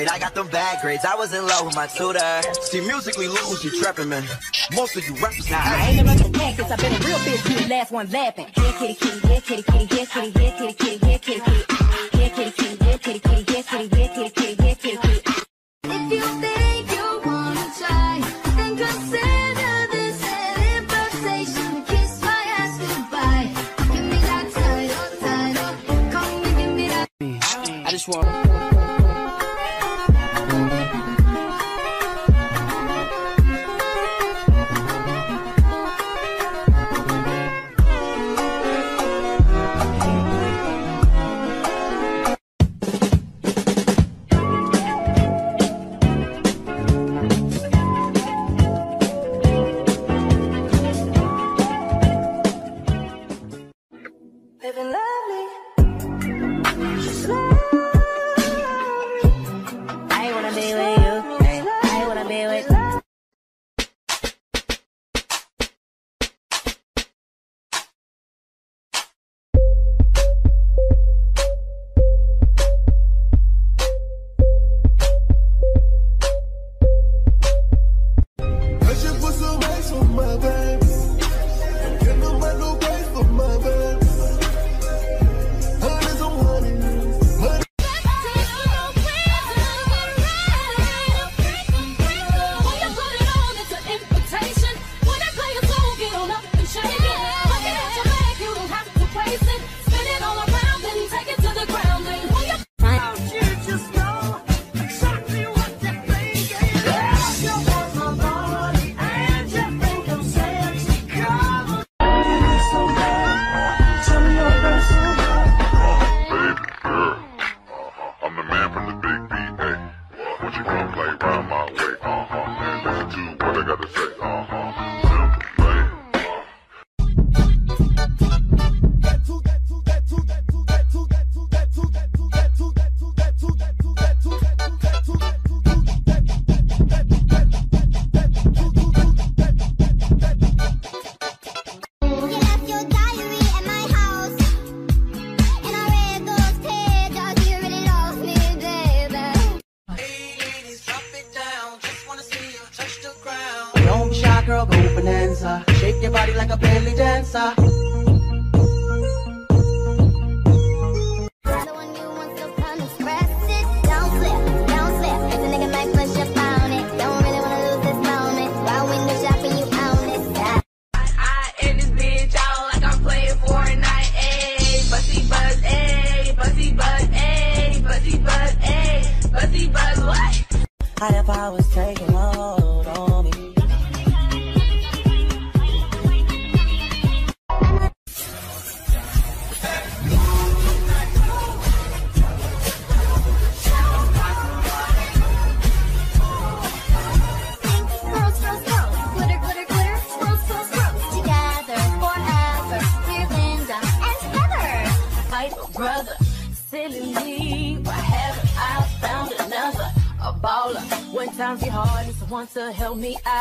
grade, I got them bad grades. I was in love with my tutor. See, musically lose, you trapping, man. Most of you rappers now. I ain't never been back since I've been a real bitch. You the last one laughing. Here, kitty, kitty, here, kitty, kitty, here, kitty, here, kitty, kitty, here, kitty, kitty. Kitty, kitty, kitty, kitty, kitty, kitty. If you think you wanna try, then consider this an invitation. Kiss my ass goodbye. Give me that give me that. I just want. your body like a belly dancer. help me out.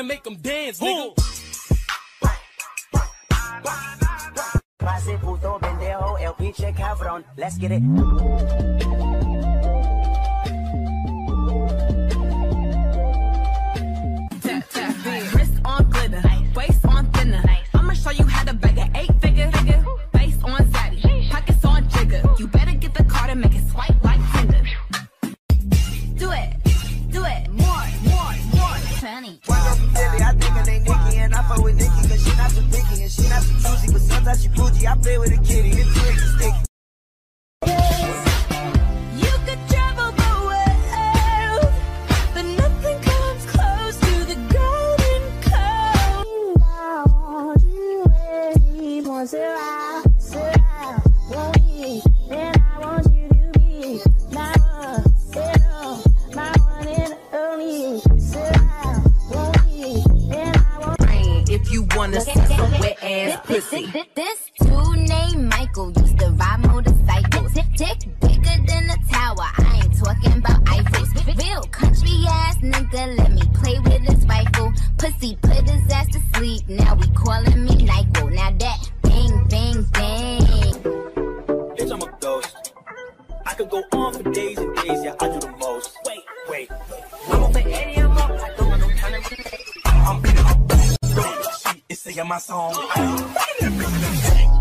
and make them dance, nigga. Pase puto pendejo, el pinche cabrón. Let's get it. Days and days. Yeah, I do the most. Wait, wait. I'm over 80, I'm up. I don't got no time to relate. I'm beating up. She is singing my song. I'm that bitch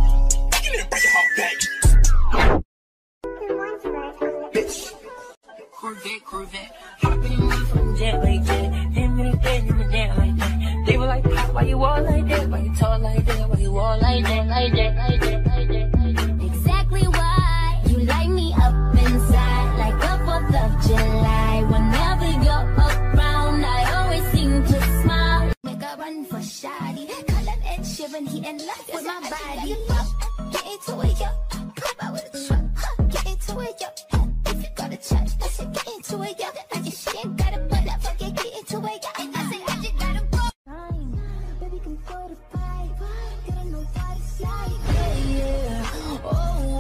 up Ed Sheeran, he in love with my body. Get into it, yo. Pop out with a truck. Huh, Get into it, yo. If you got a check, I said get into it, yo. I just she ain't got a butt up, okay, get into it, yo. I said I just gotta go. Time, baby, can go to fight. Get a new body slide. Yeah, yeah. Oh,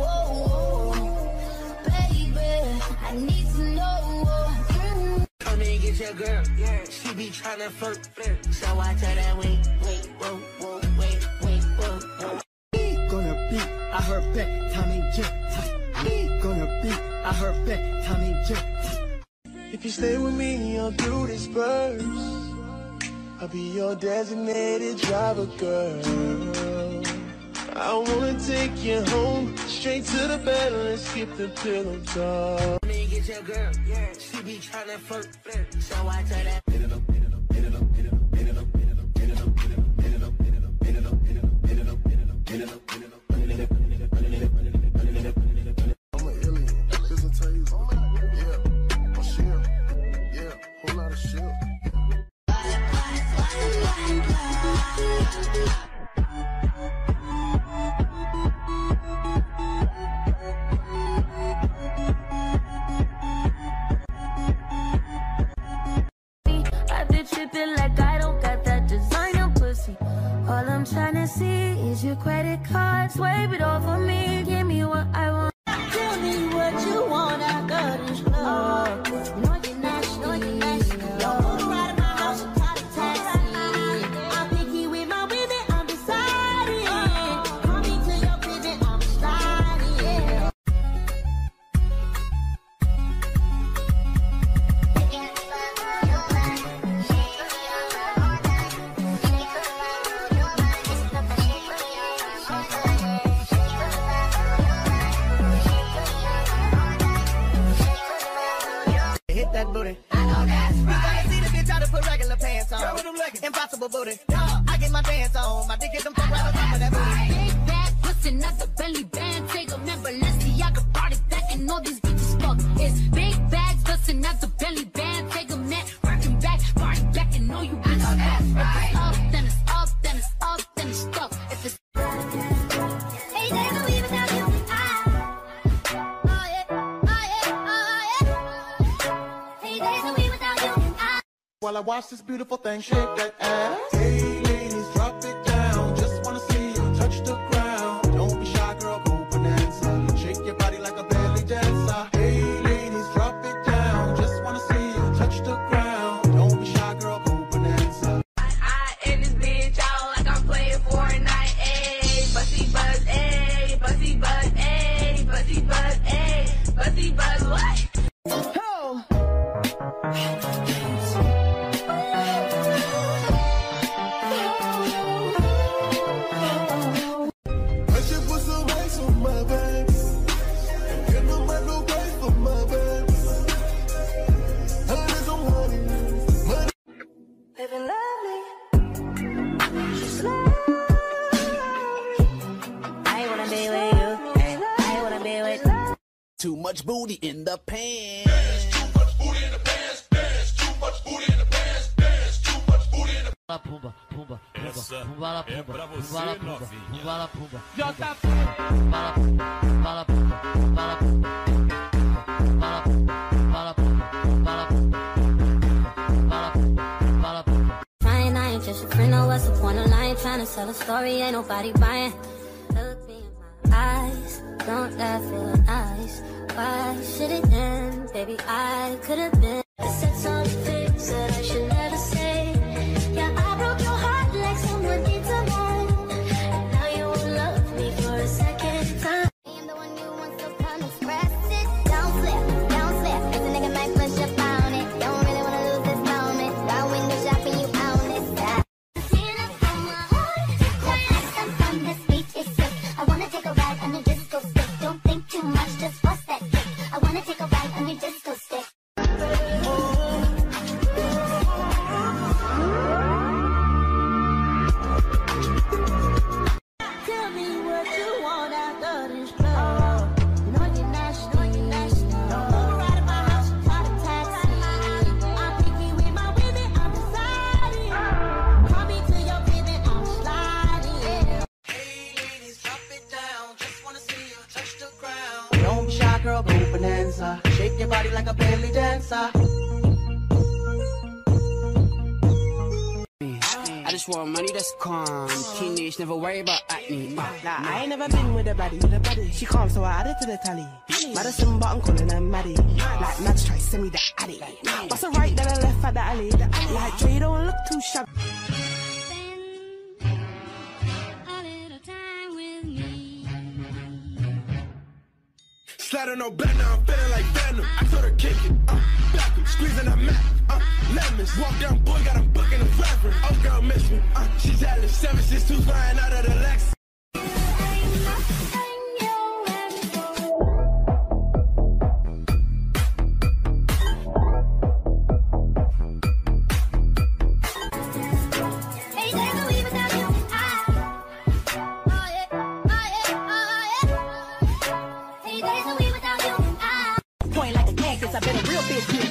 oh, oh. Baby, I need to know. Mm. Come and get your girl. Yeah. She be tryna flirt, flirt. So I tell that wait, If you stay with me, I'll do this first. I'll be your designated driver, girl. I wanna take you home, straight to the bed, let's skip the pillow talk. And get your girl. Yeah. She be tryna flirt. So I tell that. sway, but all for possible booty. While I watch this beautiful thing shake that ass. Hey, ladies, drop it Too much booty in the pants. Pumba, pumba, Essa pumba, pumba, é pumba, pra você, pumba, pumba, novinha. pumba, pumba, pumba, pumba, pumba, pumba, pumba, pumba, pumba, pumba, pumba, pumba, pumba. I ain't just your friend, no, what's the point of lying? Trying to sell a story, ain't nobody buying. Look me in my eyes, don't that feel nice? Why should it end? Baby, I could have been. calm. Teenage, never worry about acne. Nah, I ain't never been with a baddie. With a. She calm, so I add it to the tally. Madison, but I'm calling her Maddie. Like Mads try send me the addy. What's the right, then I left at the alley. Like Dre, don't look too shabby. Slide on no bed now, I'm feeling like Venom. I sorta kick it. Uh squeezing her mouth. Uh, lemons. Walk down, boy, got a buck in the reverend. Oh, girl, miss me. Uh, she jealous. Seven, six, two, flying out of the Lexus.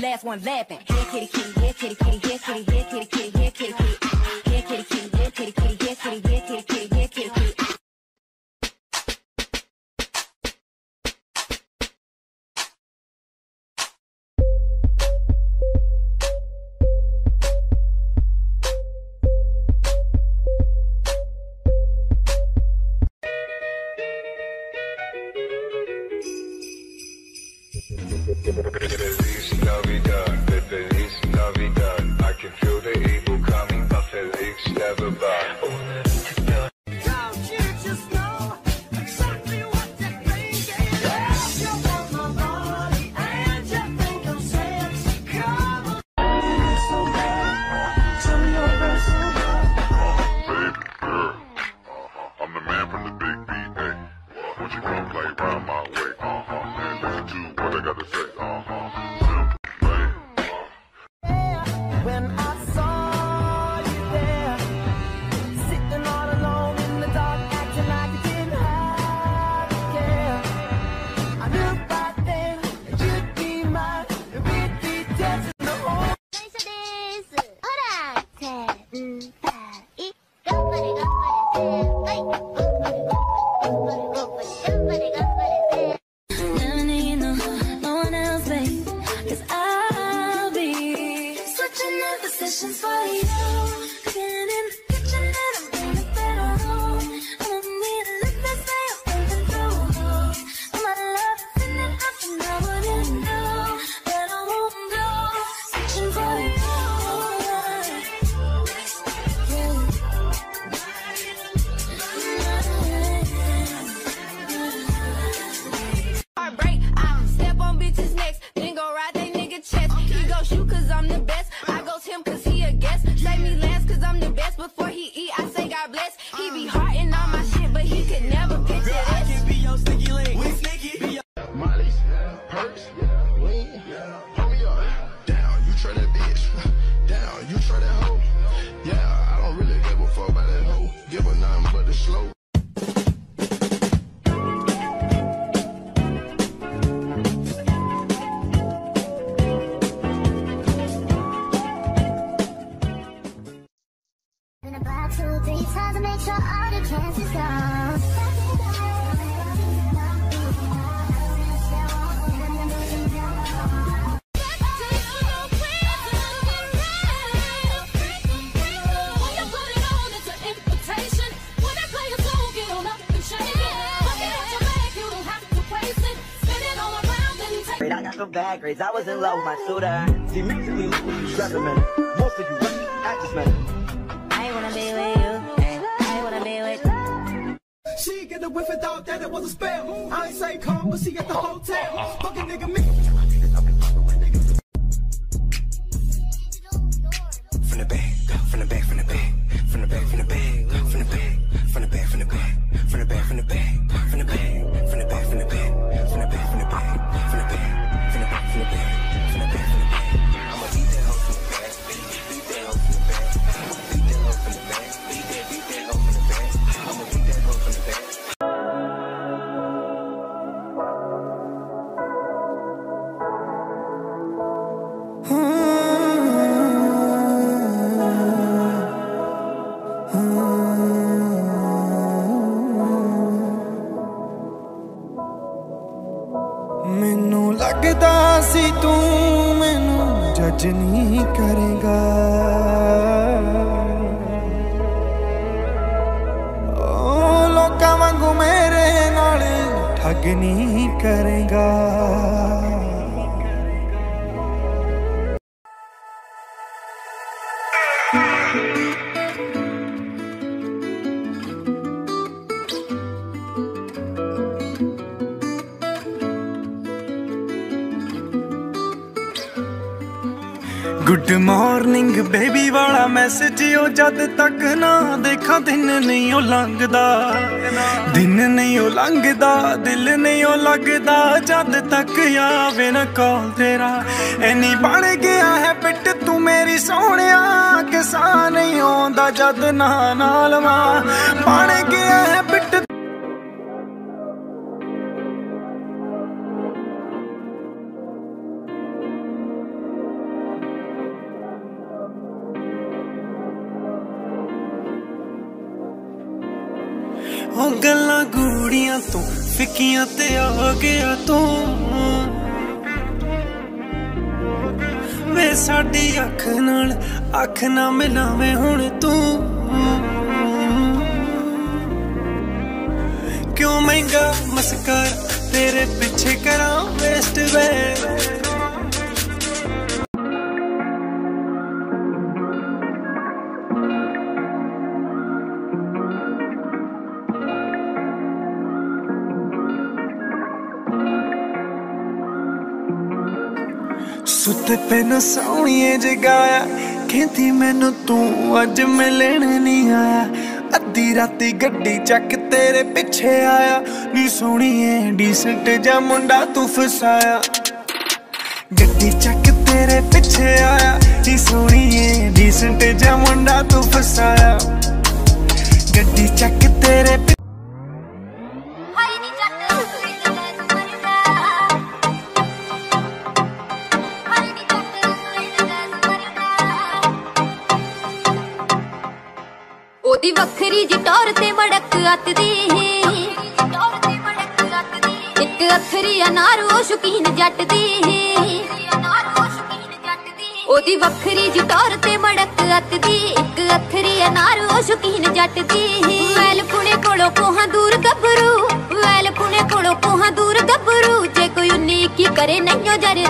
last one laughing. Here kitty kitty, here kitty kitty, here kitty, here kitty kitty, here kitty kitty, here kitty kitty, here kitty kitty, here kitty, here kitty kitty, here kitty kitty. Bye. craze. I was in love with my suitor. See, mixing me look with you strapping men. Most of you rookie actors men. I wanna be with you. I wanna be with you. She get a whiff and thought that it was a spell. I say come, but she at the hotel. Fucking nigga, me. ਲੱਗਦਾ ਸੀ ਤੂੰ ਮੈਨੂੰ ਜੱਜ ਨਹੀਂ ਕਰੇਗਾ। ਓ ਲੋਕਾਂ ਵਾਂਗੂ ਮੇਰੇ ਨਾਲ ਠੱਗ ਨਹੀਂ ਕਰੇਗਾ। ਵਾਲਾ ਮੈਸੇਜ ਉਹ ਜਦ ਤੱਕ ਨਾ ਦੇਖਾਂ, ਦਿਨ ਨਹੀਂ ਉਹ ਲੰਘਦਾ। ਦਿਨ ਨਹੀਂ ਉਹ ਲੰਘਦਾ, ਦਿਲ ਨਹੀਂ ਉਹ ਲੱਗਦਾ, ਜਦ ਤੱਕ ਆਵੇ ਨਾ ਕਾਲ ਤੇਰਾ। ਐਨੀ ਬਣ ਗਿਆ ਹੈ ਪਿੱਟ ਤੂੰ ਮੇਰੀ ਸੋਹਣਿਆ ਕਿਸਾ ਨਹੀਂ ਆਉਂਦਾ ਜਦ ਨਾ ਨਾਲ ਮਾਂ ਬਣ ਗਿਆ ਹੈ ਪਿੱਟ ਤੋਂ, ਫਿੱਕੀਆਂ ਤੇ ਆ ਗਿਆ ਤੂੰ। ਵੇ ਸਾਡੀ ਅੱਖ ਨਾਲ ਅੱਖ ਨਾ ਮਿਲਾਵੇਂ ਹੁਣ ਤੂੰ। ਕਿਉਂ ਮਹਿੰਗਾ ਮਸਕਰ ਤੇਰੇ ਪਿੱਛੇ ਕਰਾਂ ਵੇਸਟ ਵੇ? ਸੁੱਤੇ ਪੈਨ ਸੋਹਣੀਏ ਜਗਾਇਆ ਕਹਿੰਦੀ ਮੈਨੂੰ ਤੂੰ ਅੱਜ ਮਿਲਣ ਨਹੀਂ ਆਇਆ। ਅੱਧੀ ਰਾਤੀ ਗੱਡੀ ਚੱਕ ਤੇਰੇ ਪਿੱਛੇ ਆਇਆ। ਨੀ ਸੋਹਣੀਏ ਡੀਸੈਂਟ ਜਾਂ ਮੁੰਡਾ ਤੂੰ ਫਸਾਇਆ। ਗੱਡੀ ਚੱਕ ਤੇਰੇ ਪਿੱਛੇ ਆਇਆ। ਨੀ ਸੋਹਣੀਏ ਡੀਸੈਂਟ ਜਾਂ ਮੁੰਡਾ ਤੂੰ ਫਸਾਇਆ। ਸ਼ੁਕੀਨ ਜੱਟ ਦੀ ਉਹਦੀ ਵੱਖਰੀ ਜੀ ਟੌਰ ਤੇ ਮੜਕ ਅੱਤ ਦੀ ਇੱਕ ਅੱਖਰੀ ਅਨਾਰ ਉਹ ਸ਼ੁਕੀਨ ਜੱਟ ਦੀ ਵੈਲ ਪੁਣੇ ਕੋਲੋਂ ਕੋਹਾਂ ਦੂਰ ਗੱਭਰੂ। ਵੈਲ ਪੁਣੇ ਕੋਲੋਂ ਕੋਹਾਂ ਦੂਰ ਗੱਭਰੂ। ਜੇ ਕੋਈ ਉਨੀ ਕੀ ਕਰੇ ਨਹੀਂਓ ਜਰਦਾ